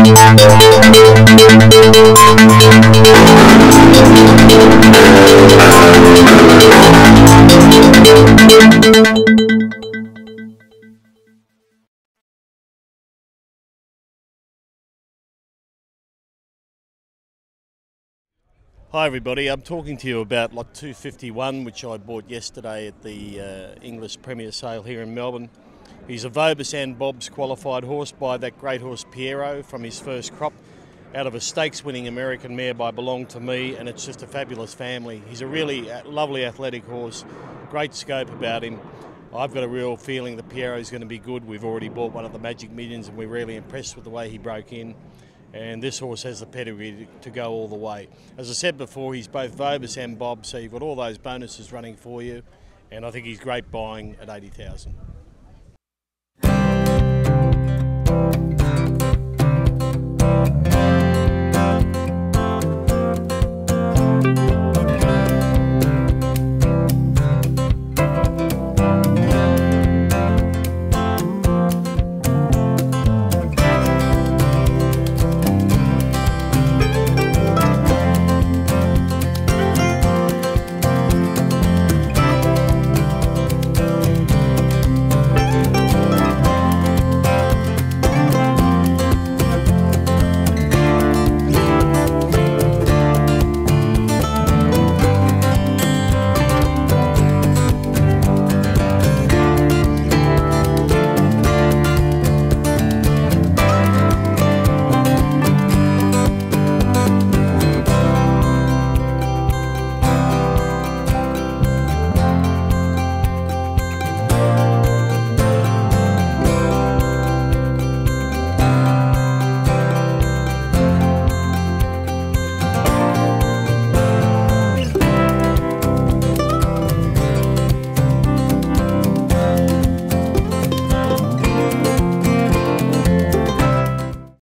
Hi everybody, I'm talking to you about lot 251 which I bought yesterday at the uh, Inglis Premier Sale here in Melbourne. He's a Vobis and Bob's qualified horse by that great horse Pierro from his first crop out of a stakes winning American mare by Belong to Me and it's just a fabulous family. He's a really uh, lovely athletic horse, great scope about him. I've got a real feeling that Pierro's going to be good. We've already bought one of the Magic Millions and we're really impressed with the way he broke in and this horse has the pedigree to go all the way. As I said before, he's both Vobis and Bob, so you've got all those bonuses running for you, and I think he's great buying at 80,000.